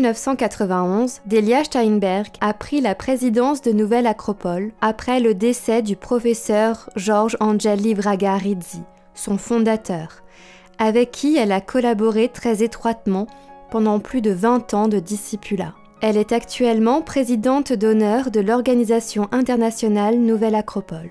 1991, Delia Steinberg a pris la présidence de Nouvelle Acropole après le décès du professeur Georges Angeli Braga Rizzi, son fondateur, avec qui elle a collaboré très étroitement pendant plus de 20 ans de discipulat. Elle est actuellement présidente d'honneur de l'Organisation internationale Nouvelle Acropole.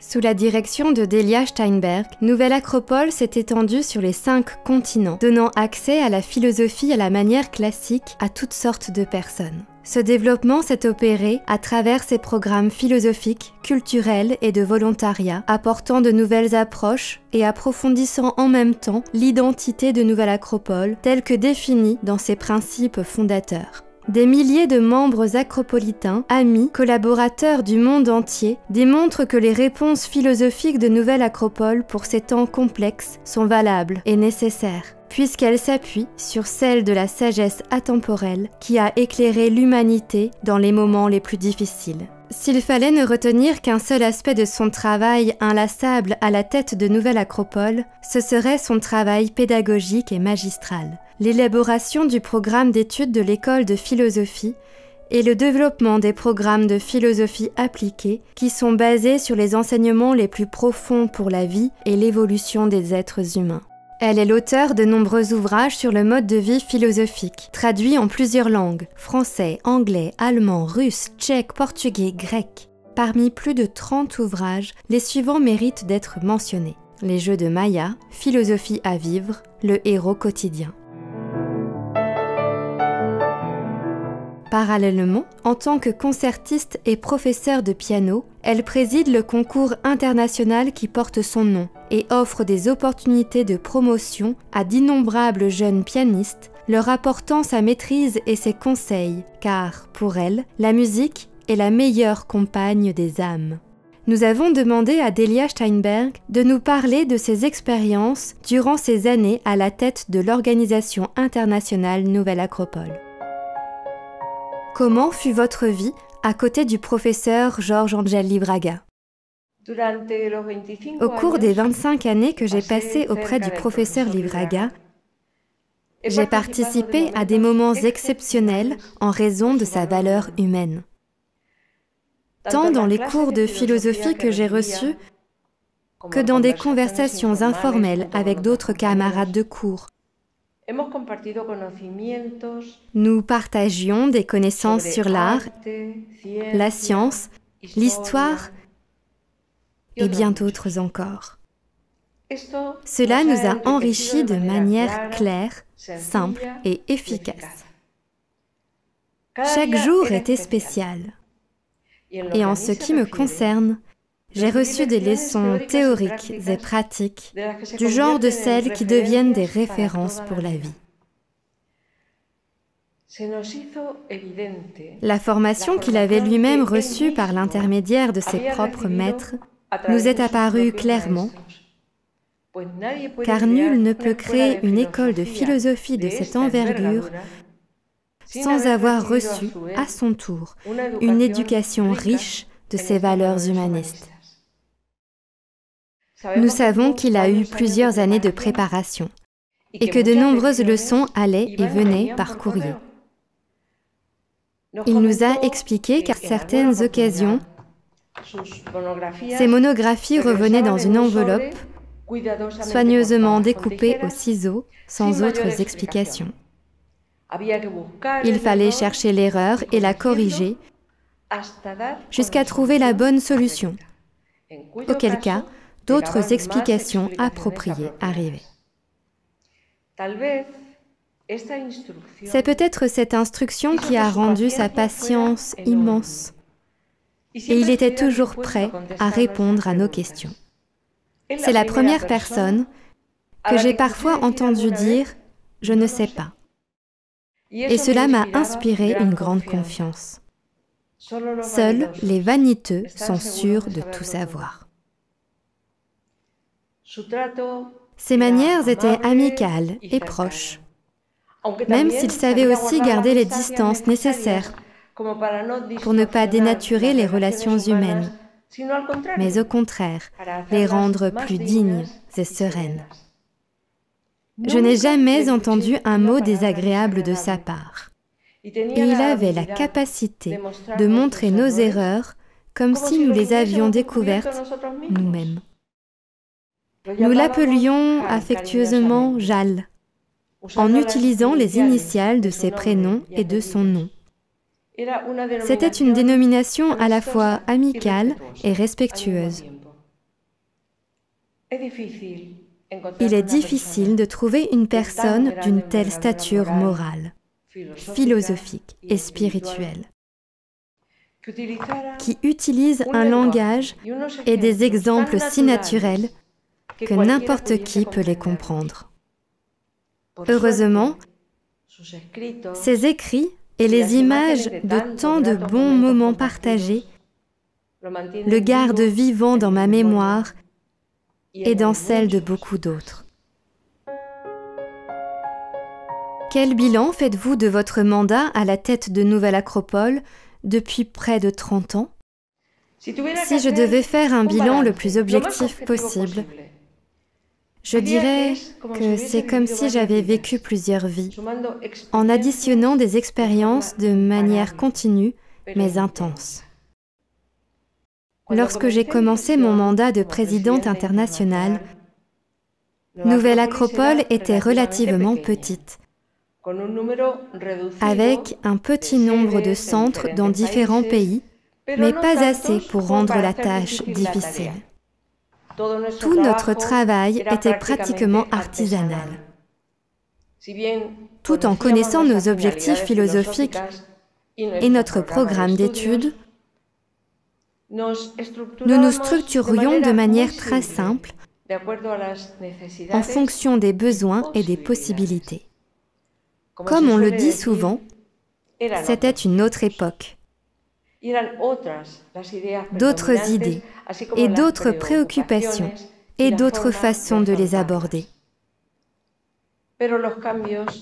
Sous la direction de Delia Steinberg, Nouvelle Acropole s'est étendue sur les cinq continents, donnant accès à la philosophie à la manière classique à toutes sortes de personnes. Ce développement s'est opéré à travers ses programmes philosophiques, culturels et de volontariat, apportant de nouvelles approches et approfondissant en même temps l'identité de Nouvelle Acropole telle que définie dans ses principes fondateurs. Des milliers de membres acropolitains, amis, collaborateurs du monde entier démontrent que les réponses philosophiques de Nouvelle Acropole pour ces temps complexes sont valables et nécessaires, puisqu'elles s'appuient sur celles de la sagesse atemporelle qui a éclairé l'humanité dans les moments les plus difficiles. S'il fallait ne retenir qu'un seul aspect de son travail inlassable à la tête de Nouvelle Acropole, ce serait son travail pédagogique et magistral, l'élaboration du programme d'études de l'école de philosophie et le développement des programmes de philosophie appliquée qui sont basés sur les enseignements les plus profonds pour la vie et l'évolution des êtres humains. Elle est l'auteur de nombreux ouvrages sur le mode de vie philosophique, traduits en plusieurs langues, français, anglais, allemand, russe, tchèque, portugais, grec. Parmi plus de 30 ouvrages, les suivants méritent d'être mentionnés. Les jeux de Maya, Philosophie à vivre, Le héros quotidien. Parallèlement, en tant que concertiste et professeur de piano, elle préside le concours international qui porte son nom et offre des opportunités de promotion à d'innombrables jeunes pianistes, leur apportant sa maîtrise et ses conseils, car, pour elle, la musique est la meilleure compagne des âmes. Nous avons demandé à Delia Steinberg de nous parler de ses expériences durant ses années à la tête de l'organisation internationale Nouvelle Acropole. Comment fut votre vie à côté du professeur Georges Angeli Braga Au cours des 25 années que j'ai passées auprès du professeur Livraga, j'ai participé à des moments exceptionnels en raison de sa valeur humaine. Tant dans les cours de philosophie que j'ai reçus que dans des conversations informelles avec d'autres camarades de cours, nous partagions des connaissances sur l'art, la science, l'histoire et bien d'autres encore. Cela nous a enrichis de manière claire, simple et efficace. Chaque jour était spécial. Et en ce qui me concerne, j'ai reçu des leçons théoriques et pratiques du genre de celles qui deviennent des références pour la vie. La formation qu'il avait lui-même reçue par l'intermédiaire de ses propres maîtres nous est apparue clairement, car nul ne peut créer une école de philosophie de cette envergure sans avoir reçu, à son tour, une éducation riche de ses valeurs humanistes. Nous savons qu'il a eu plusieurs années de préparation et que de nombreuses leçons allaient et venaient par courrier. Il nous a expliqué qu'à certaines occasions, ces monographies revenaient dans une enveloppe soigneusement découpée au ciseau sans autres explications. Il fallait chercher l'erreur et la corriger jusqu'à trouver la bonne solution, auquel cas d'autres explications appropriées arrivaient. C'est peut-être cette instruction qui a rendu sa patience immense. Et il était toujours prêt à répondre à nos questions. C'est la première personne que j'ai parfois entendu dire ⁇ Je ne sais pas ⁇ Et cela m'a inspiré une grande confiance. Seuls les vaniteux sont sûrs de tout savoir. Ses manières étaient amicales et proches, même s'il savait aussi garder les distances nécessaires pour ne pas dénaturer les relations humaines, mais au contraire les rendre plus dignes et sereines. Je n'ai jamais entendu un mot désagréable de sa part. Et il avait la capacité de montrer nos erreurs comme si nous les avions découvertes nous-mêmes. Nous l'appelions affectueusement Jal, en utilisant les initiales de ses prénoms et de son nom. C'était une dénomination à la fois amicale et respectueuse. Il est difficile de trouver une personne d'une telle stature morale, philosophique et spirituelle, qui utilise un langage et des exemples si naturels que n'importe qui peut les comprendre. Heureusement, ses écrits et les images de tant de bons moments partagés le gardent vivant dans ma mémoire et dans celle de beaucoup d'autres. Quel bilan faites-vous de votre mandat à la tête de Nouvelle Acropole depuis près de 30 ans? Si je devais faire un bilan le plus objectif possible, je dirais que c'est comme si j'avais vécu plusieurs vies, en additionnant des expériences de manière continue mais intense. Lorsque j'ai commencé mon mandat de présidente internationale, Nouvelle Acropole était relativement petite, avec un petit nombre de centres dans différents pays, mais pas assez pour rendre la tâche difficile. Tout notre travail était pratiquement artisanal. Tout en connaissant nos objectifs philosophiques et notre programme d'études, nous nous structurions de manière très simple en fonction des besoins et des possibilités. Comme on le dit souvent, c'était une autre époque, d'autres idées et d'autres préoccupations et d'autres façons de les aborder.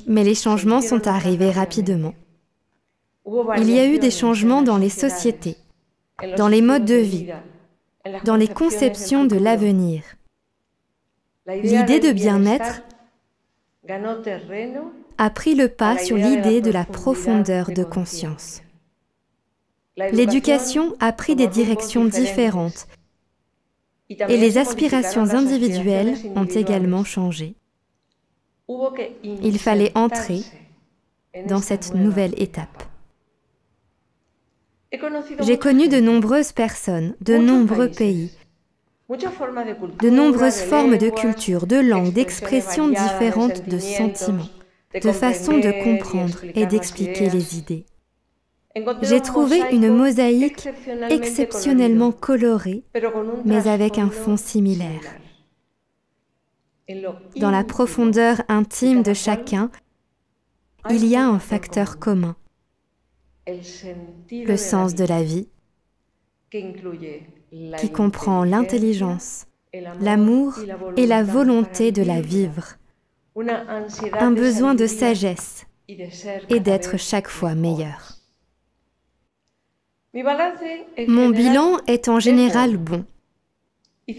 Mais les changements sont arrivés rapidement. Il y a eu des changements dans les sociétés, dans les modes de vie, dans les conceptions de l'avenir. L'idée de bien-être a pris le pas sur l'idée de la profondeur de conscience. L'éducation a pris des directions différentes et les aspirations individuelles ont également changé. Il fallait entrer dans cette nouvelle étape. J'ai connu de nombreuses personnes, de nombreux pays, de nombreuses formes de culture, de langue, d'expressions différentes de sentiments, de façons de comprendre et d'expliquer les idées. J'ai trouvé une mosaïque exceptionnellement colorée, mais avec un fond similaire. Dans la profondeur intime de chacun, il y a un facteur commun, le sens de la vie, qui comprend l'intelligence, l'amour et la volonté de la vivre, un besoin de sagesse et d'être chaque fois meilleur. Mon bilan est en général bon.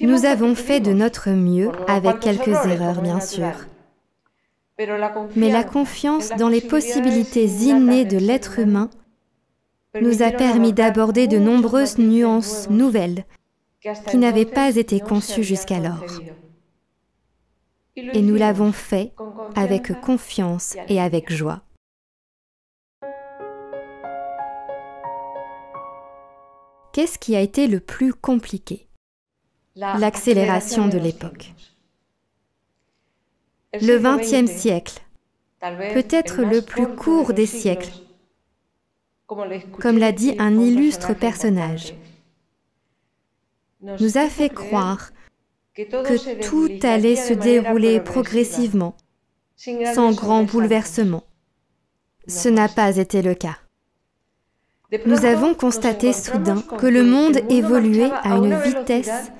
Nous avons fait de notre mieux avec quelques erreurs, bien sûr. Mais la confiance dans les possibilités innées de l'être humain nous a permis d'aborder de nombreuses nuances nouvelles qui n'avaient pas été conçues jusqu'alors. Et nous l'avons fait avec confiance et avec joie. Qu'est-ce qui a été le plus compliqué? L'accélération de l'époque. Le XXe siècle, peut-être le plus court des siècles, comme l'a dit un illustre personnage, nous a fait croire que tout allait se dérouler progressivement, sans grand bouleversement. Ce n'a pas été le cas. Nous avons constaté soudain que le monde évoluait à une vitesse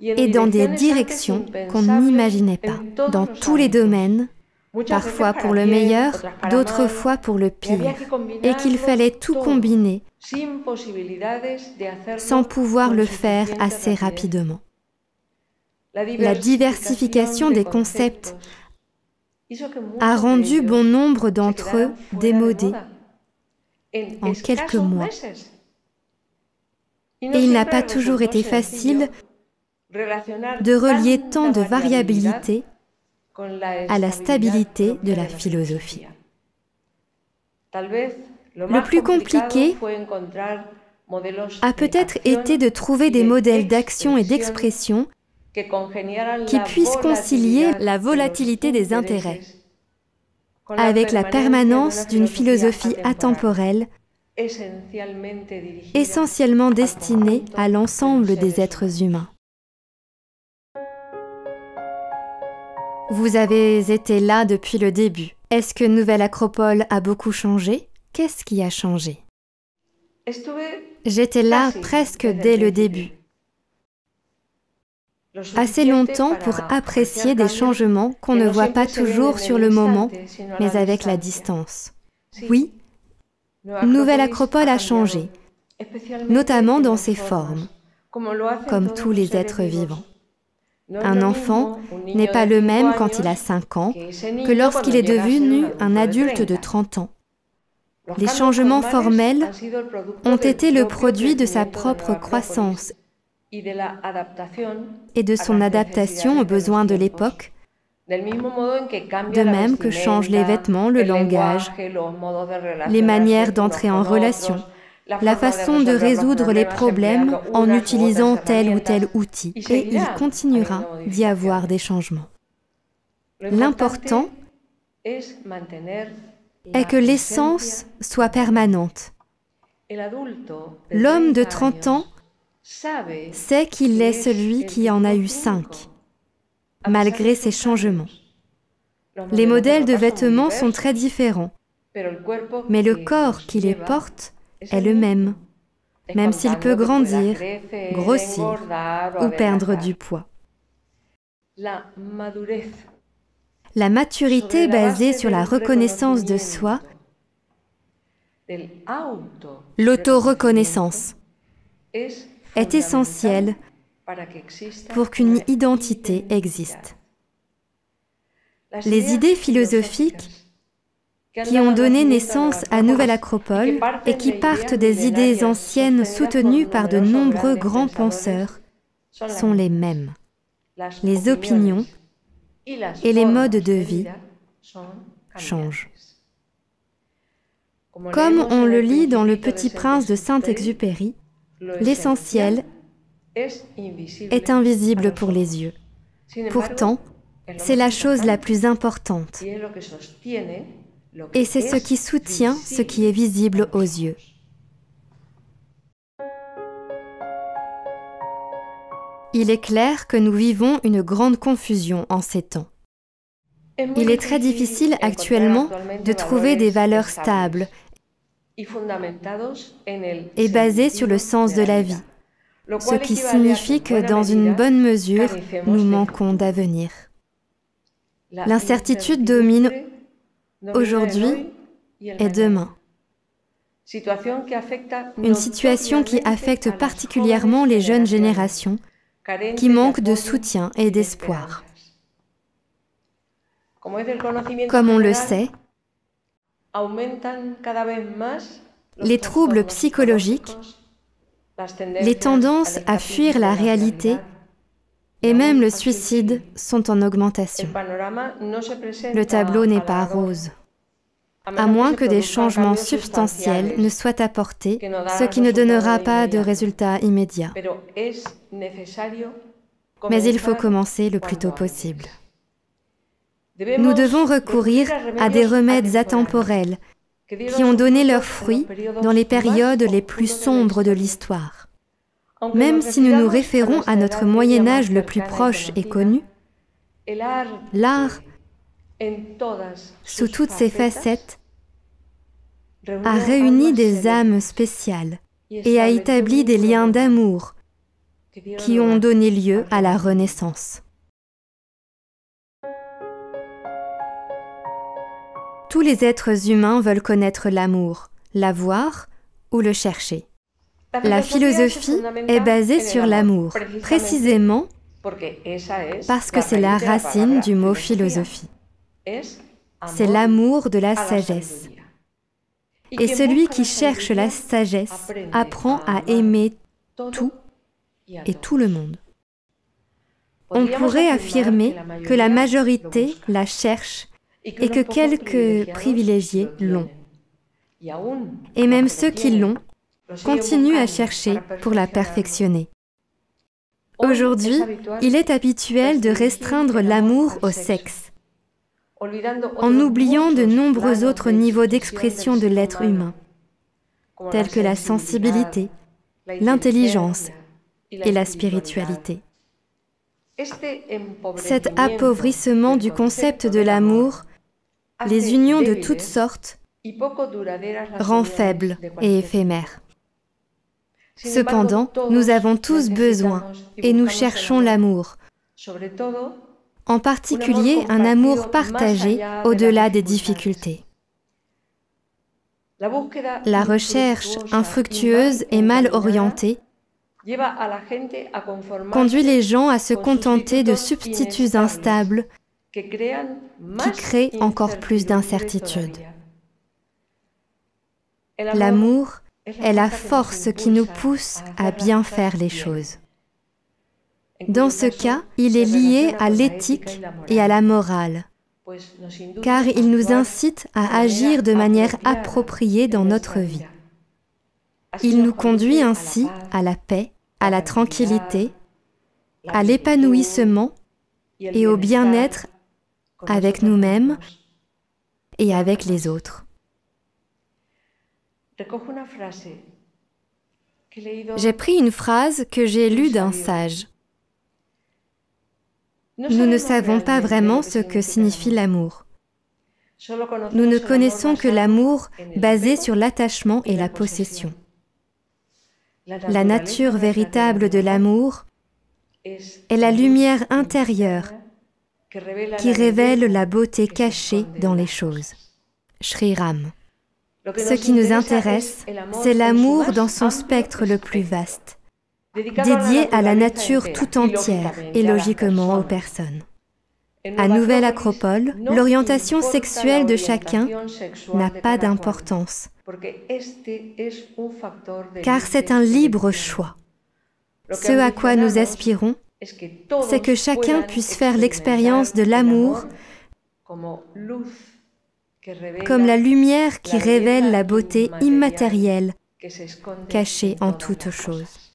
et dans des directions qu'on n'imaginait pas, dans tous les domaines, parfois pour le meilleur, d'autres fois pour le pire, et qu'il fallait tout combiner sans pouvoir le faire assez rapidement. La diversification des concepts a rendu bon nombre d'entre eux démodés en quelques mois. Et il n'a pas toujours été facile de relier tant de variabilité à la stabilité de la philosophie. Le plus compliqué a peut-être été de trouver des modèles d'action et d'expression qui puissent concilier la volatilité des intérêts avec la permanence d'une philosophie atemporelle essentiellement destinée à l'ensemble des êtres humains. Vous avez été là depuis le début. Est-ce que Nouvelle Acropole a beaucoup changé? Qu'est-ce qui a changé? J'étais là presque dès le début. Assez longtemps pour apprécier des changements qu'on ne voit pas toujours sur le moment, mais avec la distance. Oui, Nouvelle Acropole a changé, notamment dans ses formes, comme tous les êtres vivants. Un enfant n'est pas le même quand il a 5 ans que lorsqu'il est devenu un adulte de 30 ans. Les changements formels ont été le produit de sa propre croissance et de son adaptation aux besoins de l'époque, de même que changent les vêtements, le langage, les manières d'entrer en relation, la façon de résoudre les problèmes en utilisant tel ou tel outil. Et il continuera d'y avoir des changements. L'important est que l'essence soit permanente. L'homme de 30 ans sait qu'il est celui qui en a eu 5, malgré ces changements. Les modèles de vêtements sont très différents, mais le corps qui les porte est le même, même s'il peut grandir, grossir ou perdre du poids. La maturité basée sur la reconnaissance de soi, l'auto-reconnaissance, est essentielle pour qu'une identité existe. Les idées philosophiques qui ont donné naissance à Nouvelle Acropole et qui partent des idées anciennes soutenues par de nombreux grands penseurs sont les mêmes. Les opinions et les modes de vie changent. Comme on le lit dans Le Petit Prince de Saint-Exupéry, l'essentiel est invisible pour les yeux. Pourtant, c'est la chose la plus importante et c'est ce qui soutient ce qui est visible aux yeux. Il est clair que nous vivons une grande confusion en ces temps. Il est très difficile actuellement de trouver des valeurs stables et basées sur le sens de la vie, ce qui signifie que dans une bonne mesure, nous manquons d'avenir. L'incertitude domine aujourd'hui et demain. Une situation qui affecte particulièrement les jeunes générations qui manquent de soutien et d'espoir. Comme on le sait, les troubles psychologiques, les tendances à fuir la réalité et même le suicide sont en augmentation. Le tableau n'est pas rose. À moins que des changements substantiels ne soient apportés, ce qui ne donnera pas de résultats immédiats. Mais il faut commencer le plus tôt possible. Nous devons recourir à des remèdes atemporels qui ont donné leurs fruits dans les périodes les plus sombres de l'histoire. Même si nous nous référons à notre Moyen Âge le plus proche et connu, l'art, sous toutes ses facettes, a réuni des âmes spéciales et a établi des liens d'amour qui ont donné lieu à la Renaissance. Tous les êtres humains veulent connaître l'amour, l'avoir ou le chercher. La philosophie est basée sur l'amour, précisément parce que c'est la racine du mot philosophie. c'est l'amour de la sagesse. Et celui qui cherche la sagesse apprend à aimer tout et tout le monde. On pourrait affirmer que la majorité la cherche et que quelques privilégiés l'ont. Et même ceux qui l'ont continuent à chercher pour la perfectionner. Aujourd'hui, il est habituel de restreindre l'amour au sexe, en oubliant de nombreux autres niveaux d'expression de l'être humain, tels que la sensibilité, l'intelligence et la spiritualité. Cet appauvrissement du concept de l'amour, les unions de toutes sortes, rend faible et éphémère. Cependant, nous avons tous besoin et nous cherchons l'amour, en particulier un amour partagé au-delà des difficultés. La recherche infructueuse et mal orientée conduit les gens à se contenter de substituts instables qui créent encore plus d'incertitudes. L'amour est la force qui nous pousse à bien faire les choses. Dans ce cas, il est lié à l'éthique et à la morale, car il nous incite à agir de manière appropriée dans notre vie. Il nous conduit ainsi à la paix, à la tranquillité, à l'épanouissement et au bien-être avec nous-mêmes et avec les autres. J'ai pris une phrase que j'ai lue d'un sage. Nous ne savons pas vraiment ce que signifie l'amour. Nous ne connaissons que l'amour basé sur l'attachement et la possession. La nature véritable de l'amour est la lumière intérieure qui révèle la beauté cachée dans les choses. Shri Ram. Ce qui nous intéresse, c'est l'amour dans son spectre le plus vaste, dédié à la nature tout entière et logiquement aux personnes. À Nouvelle Acropole, l'orientation sexuelle de chacun n'a pas d'importance, car c'est un libre choix. Ce à quoi nous aspirons, c'est que chacun puisse faire l'expérience de l'amour comme la lumière qui révèle la beauté immatérielle cachée en toute chose.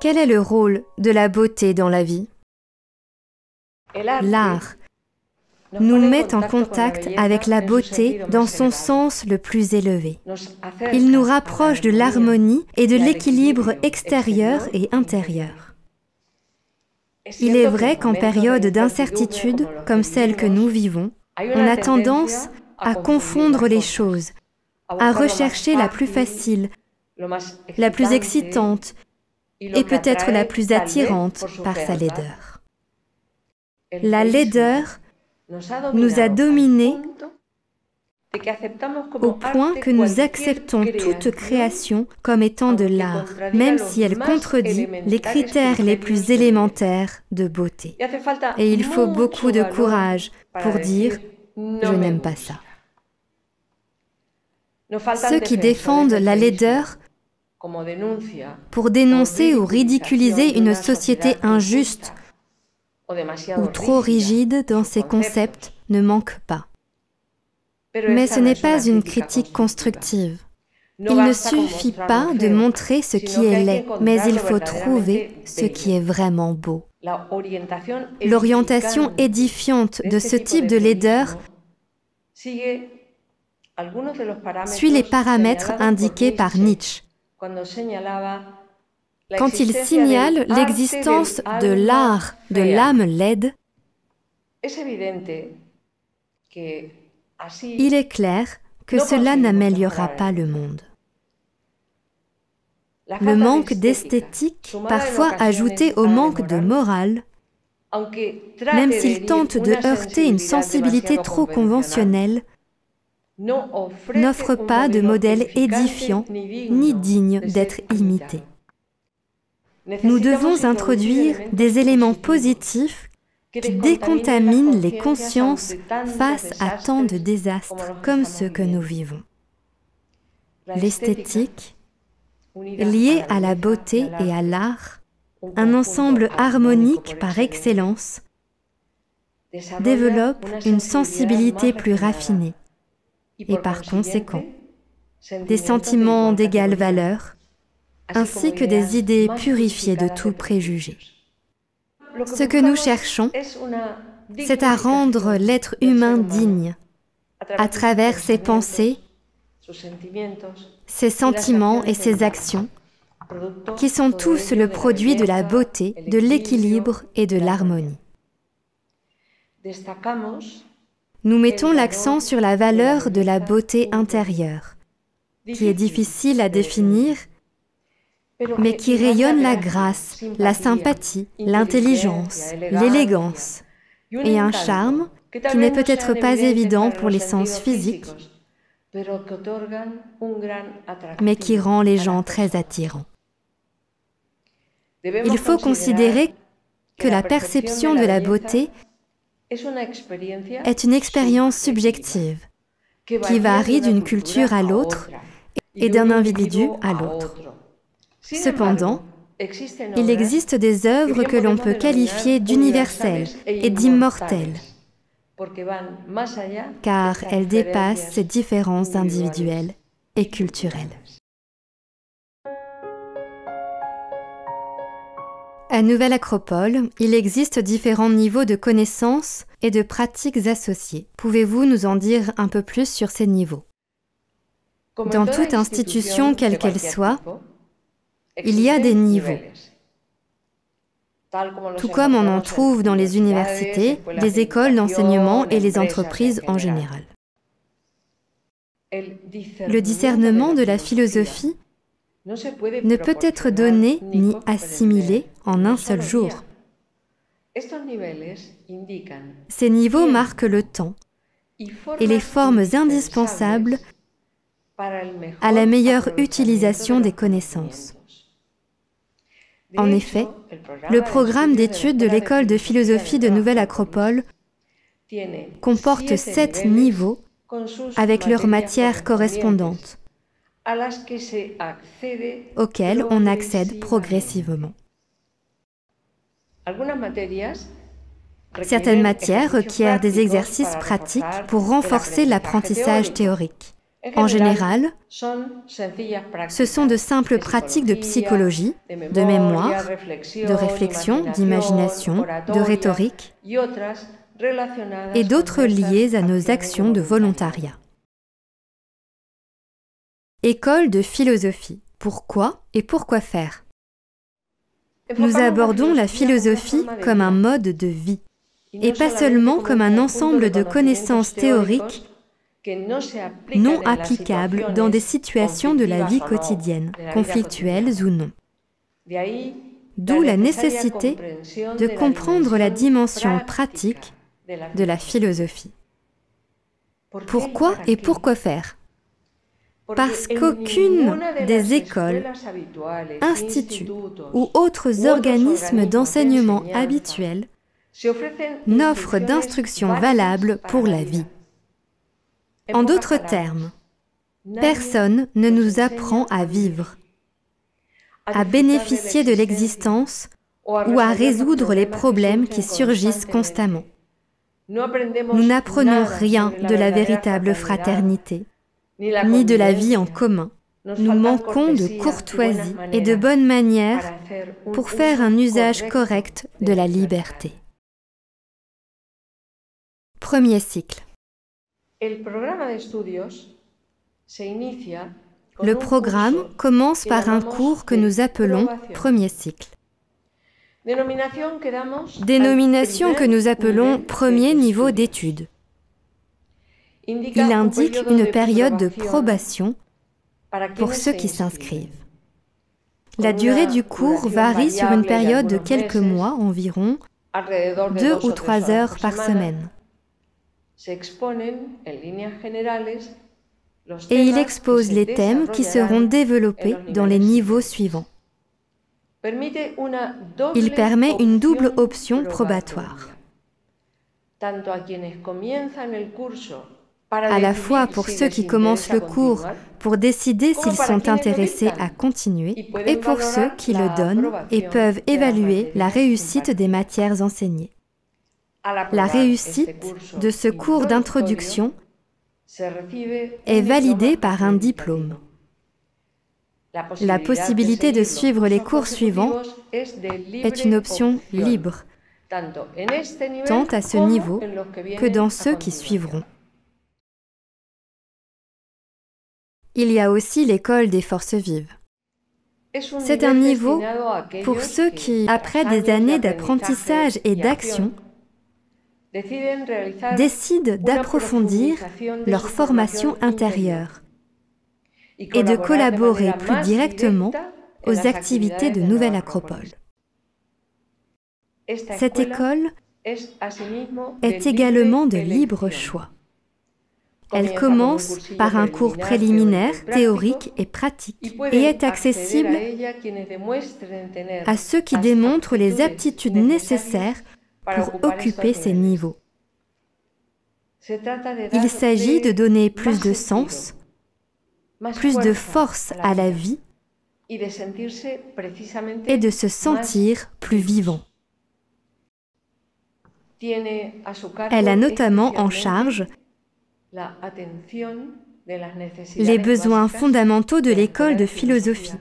Quel est le rôle de la beauté dans la vie? L'art nous met en contact avec la beauté dans son sens le plus élevé. Il nous rapproche de l'harmonie et de l'équilibre extérieur et intérieur. Il est vrai qu'en période d'incertitude comme celle que nous vivons, on a tendance à confondre les choses, à rechercher la plus facile, la plus excitante et peut-être la plus attirante par sa laideur. La laideur nous a dominés au point que nous acceptons toute création comme étant de l'art, même si elle contredit les critères les plus élémentaires de beauté. Et il faut beaucoup de courage pour dire ⁇ je n'aime pas ça ⁇ Ceux qui défendent la laideur pour dénoncer ou ridiculiser une société injuste ou trop rigide dans ses concepts ne manquent pas. Mais ce n'est pas une critique constructive. Il ne suffit pas de montrer ce qui est laid, mais il faut trouver ce qui est vraiment beau. L'orientation édifiante de ce type de laideur suit les paramètres indiqués par Nietzsche quand il signale l'existence de l'art de l'âme laide. Il est clair que cela n'améliorera pas le monde. Le manque d'esthétique, parfois ajouté au manque de morale, même s'il tente de heurter une sensibilité trop conventionnelle, n'offre pas de modèle édifiant ni digne d'être imité. Nous devons introduire des éléments positifs qui décontaminent les consciences face à tant de désastres comme ceux que nous vivons. L'esthétique, liée à la beauté et à l'art, un ensemble harmonique par excellence, développe une sensibilité plus raffinée et par conséquent des sentiments d'égale valeur ainsi que des idées purifiées de tout préjugé. Ce que nous cherchons, c'est à rendre l'être humain digne à travers ses pensées, ses sentiments et ses actions, qui sont tous le produit de la beauté, de l'équilibre et de l'harmonie. Nous mettons l'accent sur la valeur de la beauté intérieure, qui est difficile à définir mais qui rayonne la grâce, la sympathie, l'intelligence, l'élégance et un charme qui n'est peut-être pas évident pour les sens physiques, mais qui rend les gens très attirants. Il faut considérer que la perception de la beauté est une expérience subjective qui varie d'une culture à l'autre et d'un individu à l'autre. Cependant, il existe des œuvres que l'on peut qualifier d'universelles et d'immortelles, car elles dépassent ces différences individuelles et culturelles. À Nouvelle Acropole, il existe différents niveaux de connaissances et de pratiques associées. Pouvez-vous nous en dire un peu plus sur ces niveaux? Dans toute institution, quelle qu'elle soit, il y a des niveaux. Tout comme on en trouve dans les universités, les écoles d'enseignement et les entreprises en général. Le discernement de la philosophie ne peut être donné ni assimilé en un seul jour. Ces niveaux marquent le temps et les formes indispensables à la meilleure utilisation des connaissances. En effet, le programme d'études de l'école de philosophie de Nouvelle Acropole comporte sept niveaux avec leurs matières correspondantes, auxquelles on accède progressivement. Certaines matières requièrent des exercices pratiques pour renforcer l'apprentissage théorique. En général, ce sont de simples pratiques de psychologie, de mémoire, de réflexion, d'imagination, de rhétorique et d'autres liées à nos actions de volontariat. École de philosophie. Pourquoi et pourquoi faire? Nous abordons la philosophie comme un mode de vie, et pas seulement comme un ensemble de connaissances théoriques non applicables dans des situations de la vie quotidienne, conflictuelles ou non. D'où la nécessité de comprendre la dimension pratique de la philosophie. Pourquoi et pourquoi faire? Parce qu'aucune des écoles, instituts ou autres organismes d'enseignement habituels n'offre d'instructions valables pour la vie. En d'autres termes, personne ne nous apprend à vivre, à bénéficier de l'existence ou à résoudre les problèmes qui surgissent constamment. Nous n'apprenons rien de la véritable fraternité, ni de la vie en commun. Nous manquons de courtoisie et de bonnes manières pour faire un usage correct de la liberté. Premier cycle. Le programme commence par un cours que nous appelons premier cycle. Dénomination que nous appelons premier niveau d'études. Il indique une période de probation pour ceux qui s'inscrivent. La durée du cours varie sur une période de quelques mois environ, deux ou trois heures par semaine et il expose les thèmes qui seront développés dans les niveaux suivants. Il permet une double option probatoire. À la fois pour ceux qui commencent le cours pour décider s'ils sont intéressés à continuer et pour ceux qui le donnent et peuvent évaluer la réussite des matières enseignées. La réussite de ce cours d'introduction est validée par un diplôme. La possibilité de suivre les cours suivants est une option libre, tant à ce niveau que dans ceux qui suivront. Il y a aussi l'école des forces vives. C'est un niveau pour ceux qui, après des années d'apprentissage et d'action, décident d'approfondir leur formation intérieure et de collaborer plus directement aux activités de Nouvelle Acropole. Cette école est également de libre choix. Elle commence par un cours préliminaire, théorique et pratique et est accessible à ceux qui démontrent les aptitudes nécessaires pour occuper ces niveaux. Il s'agit de donner plus de sens, plus de force à la vie et de se sentir plus vivant. Elle a notamment en charge les besoins fondamentaux de l'école de philosophie,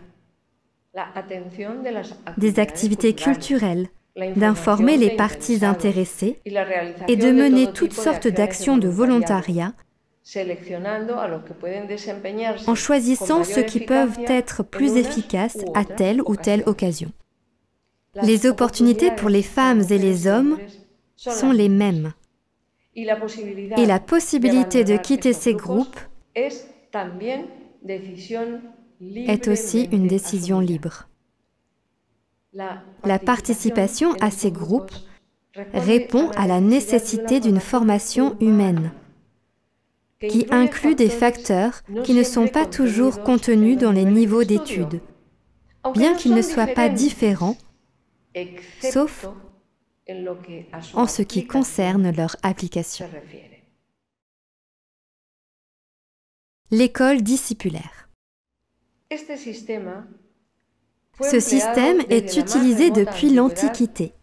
des activités culturelles, d'informer les parties intéressées et de mener toutes sortes d'actions de volontariat en choisissant ceux qui peuvent être plus efficaces à telle ou telle occasion. Les opportunités pour les femmes et les hommes sont les mêmes. Et la possibilité de quitter ces groupes est aussi une décision libre. La participation à ces groupes répond à la nécessité d'une formation humaine qui inclut des facteurs qui ne sont pas toujours contenus dans les niveaux d'études, bien qu'ils ne soient pas différents, sauf en ce qui concerne leur application. L'école discipulaire. Ce système est utilisé depuis l'Antiquité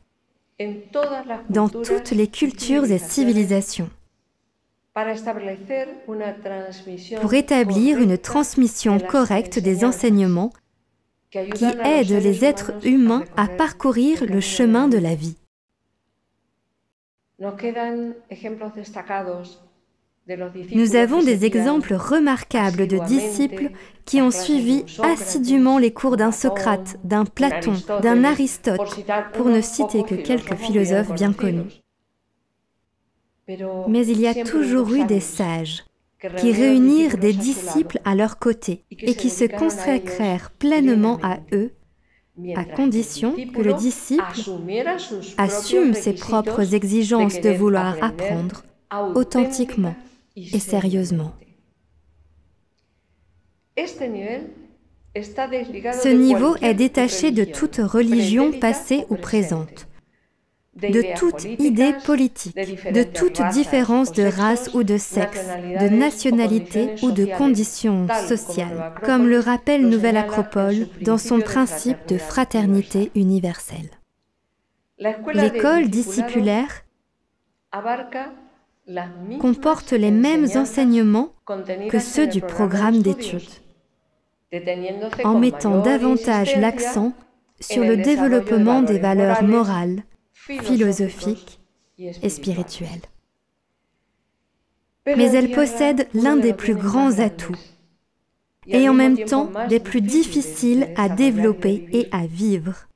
dans toutes les cultures et civilisations pour établir une transmission correcte des enseignements qui aident les êtres humains à parcourir le chemin de la vie. Nous avons des exemples remarquables de disciples qui ont suivi assidûment les cours d'un Socrate, d'un Platon, d'un Aristote, pour ne citer que quelques philosophes bien connus. Mais il y a toujours eu des sages qui réunirent des disciples à leur côté et qui se consacrèrent pleinement à eux, à condition que le disciple assume ses propres exigences de vouloir apprendre authentiquement et sérieusement. Ce niveau est détaché de toute religion passée ou présente de toute idée politique, de toute différence de race ou de sexe, de nationalité ou de condition sociale, comme le rappelle Nouvelle Acropole dans son principe de fraternité universelle. L'école discipulaire comporte les mêmes enseignements que ceux du programme d'études, en mettant davantage l'accent sur le développement des valeurs morales, philosophique et spirituelle. Mais elle possède l'un des plus grands atouts et en même temps des plus difficiles à développer et à vivre,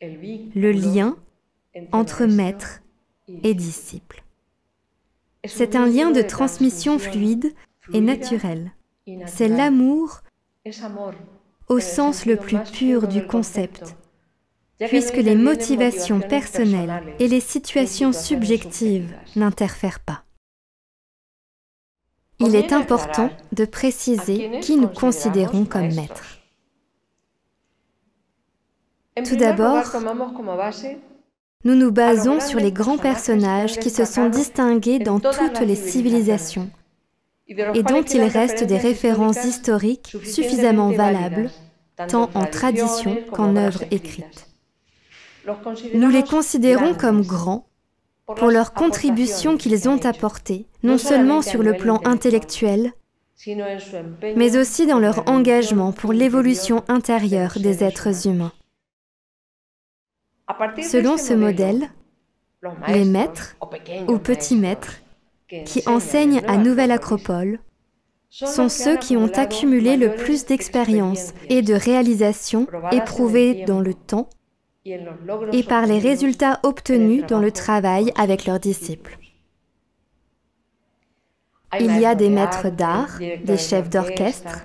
le lien entre maître et disciple. C'est un lien de transmission fluide et naturel. C'est l'amour au sens le plus pur du concept, puisque les motivations personnelles et les situations subjectives n'interfèrent pas. Il est important de préciser qui nous considérons comme maîtres. Tout d'abord, nous nous basons sur les grands personnages qui se sont distingués dans toutes les civilisations. Et dont il reste des références historiques suffisamment valables, tant en tradition qu'en œuvre écrite. Nous les considérons comme grands pour leurs contributions qu'ils ont apportées, non seulement sur le plan intellectuel, mais aussi dans leur engagement pour l'évolution intérieure des êtres humains. Selon ce modèle, les maîtres ou petits maîtres qui enseignent à Nouvelle Acropole sont ceux qui ont accumulé le plus d'expérience et de réalisations éprouvées dans le temps et par les résultats obtenus dans le travail avec leurs disciples. Il y a des maîtres d'art, des chefs d'orchestre,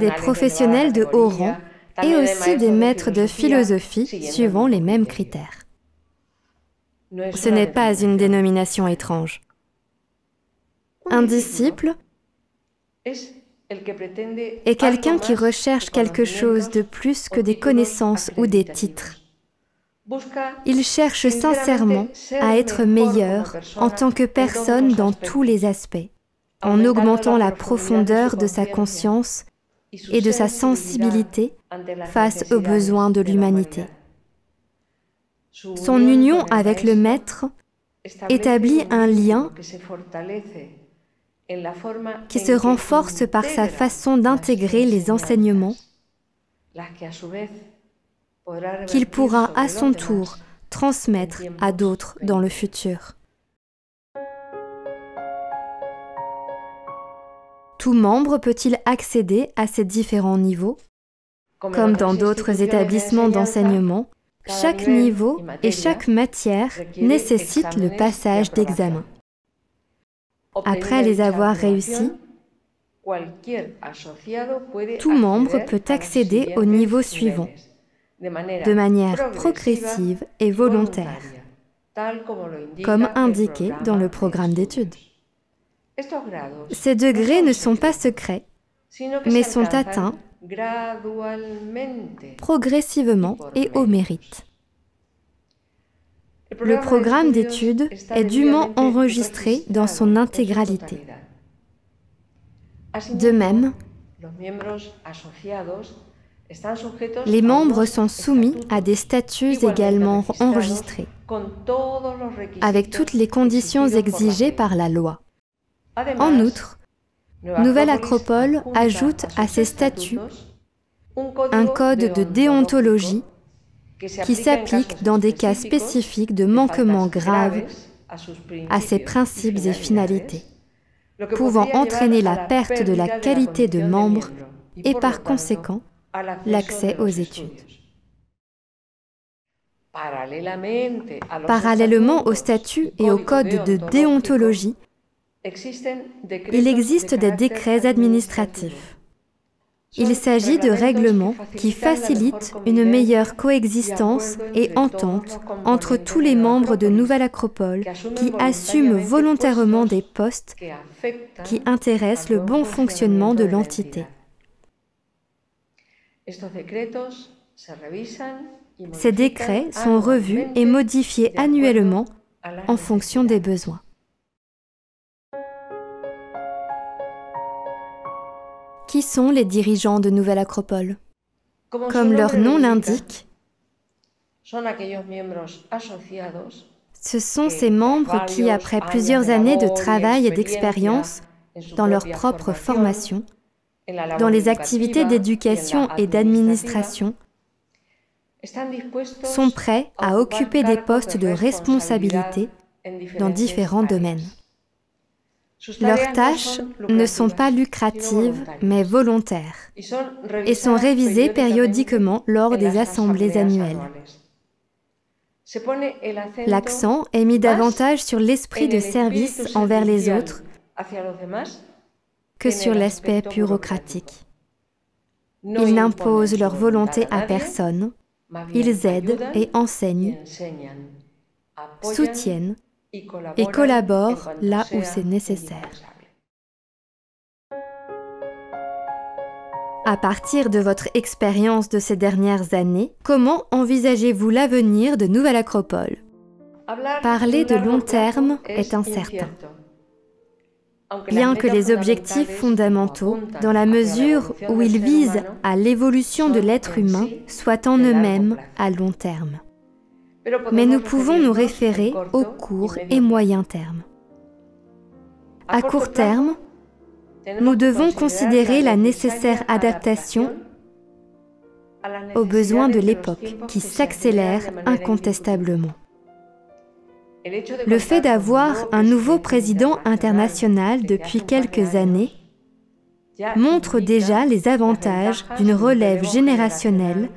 des professionnels de haut rang et aussi des maîtres de philosophie suivant les mêmes critères. Ce n'est pas une dénomination étrange. Un disciple est quelqu'un qui recherche quelque chose de plus que des connaissances ou des titres. Il cherche sincèrement à être meilleur en tant que personne dans tous les aspects, en augmentant la profondeur de sa conscience et de sa sensibilité face aux besoins de l'humanité. Son union avec le Maître établit un lien qui se renforce par sa façon d'intégrer les enseignements qu'il pourra à son tour transmettre à d'autres dans le futur. Tout membre peut-il accéder à ces différents niveaux? Comme dans d'autres établissements d'enseignement, chaque niveau et chaque matière nécessite le passage d'examen. Après les avoir réussis, tout membre peut accéder au niveau suivant de manière progressive et volontaire, comme indiqué dans le programme d'études. Ces degrés ne sont pas secrets, mais sont atteints progressivement et au mérite. Le programme d'études est dûment enregistré dans son intégralité. De même, les membres sont soumis à des statuts également enregistrés, avec toutes les conditions exigées par la loi. En outre, Nouvelle Acropole ajoute à ces statuts un code de déontologie qui s'applique dans des cas spécifiques de manquement grave à ses principes et finalités, pouvant entraîner la perte de la qualité de membre et par conséquent l'accès aux études. Parallèlement au statut et au code de déontologie, il existe des décrets administratifs. Il s'agit de règlements qui facilitent une meilleure coexistence et entente entre tous les membres de Nouvelle Acropole qui assument volontairement des postes qui intéressent le bon fonctionnement de l'entité. Ces décrets sont revus et modifiés annuellement en fonction des besoins. Qui sont les dirigeants de Nouvelle Acropole Comme leur nom l'indique, ce sont ces membres qui, après plusieurs années de travail et d'expérience dans leur propre formation, dans les activités d'éducation et d'administration, sont prêts à occuper des postes de responsabilité dans différents domaines. Leurs tâches ne sont pas lucratives, mais volontaires, et sont révisées périodiquement lors des assemblées annuelles. L'accent est mis davantage sur l'esprit de service envers les autres que sur l'aspect bureaucratique. Ils n'imposent leur volonté à personne, ils aident et enseignent, soutiennent et collaborent là où c'est nécessaire. À partir de votre expérience de ces dernières années, comment envisagez-vous l'avenir de Nouvelle Acropole? Parler de long terme est incertain. Bien que les objectifs fondamentaux, dans la mesure où ils visent à l'évolution de l'être humain, soient en eux-mêmes à long terme. Mais nous pouvons nous référer au court et moyen terme. À court terme, nous devons considérer la nécessaire adaptation aux besoins de l'époque qui s'accélère incontestablement. Le fait d'avoir un nouveau président international depuis quelques années montre déjà les avantages d'une relève générationnelle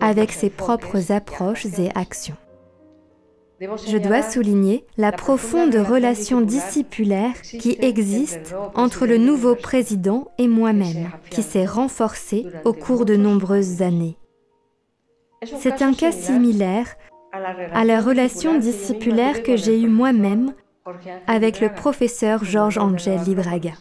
avec ses propres approches et actions. Je dois souligner la profonde relation discipulaire qui existe entre le nouveau président et moi-même, qui s'est renforcée au cours de nombreuses années. C'est un cas similaire à la relation discipulaire que j'ai eue moi-même avec le professeur Georges Angel Libraga,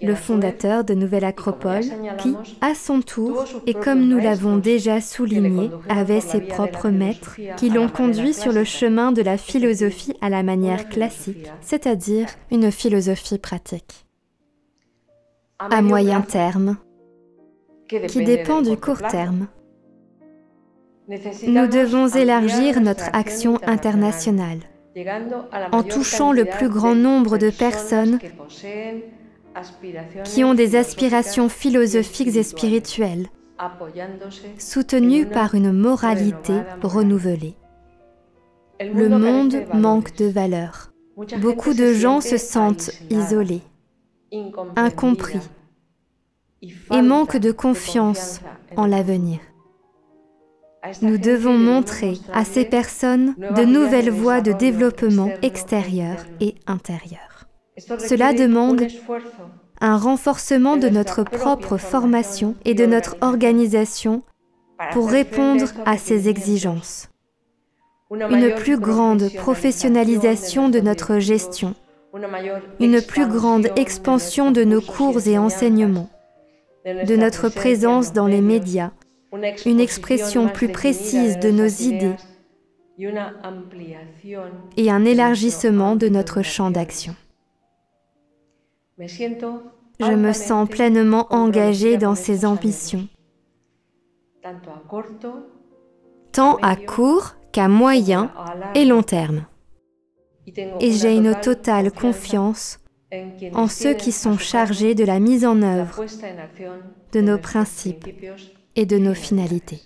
le fondateur de Nouvelle Acropole, qui, à son tour, et comme nous l'avons déjà souligné, avait ses propres maîtres qui l'ont conduit sur le chemin de la philosophie à la manière classique, c'est-à-dire une philosophie pratique. À moyen terme, qui dépend du court terme, nous devons élargir notre action internationale en touchant le plus grand nombre de personnes qui ont des aspirations philosophiques et spirituelles, soutenues par une moralité renouvelée. Le monde manque de valeurs. Beaucoup de gens se sentent isolés, incompris et manquent de confiance en l'avenir. Nous devons montrer à ces personnes de nouvelles voies de développement extérieur et intérieur. Cela demande un renforcement de notre propre formation et de notre organisation pour répondre à ces exigences. Une plus grande professionnalisation de notre gestion, une plus grande expansion de nos cours et enseignements, de notre présence dans les médias, une expression plus précise de nos idées. et un élargissement de notre champ d'action. Je me sens pleinement engagée dans ces ambitions, tant à court qu'à moyen et long terme. Et j'ai une totale confiance en ceux qui sont chargés de la mise en œuvre de nos principes et de nos finalités.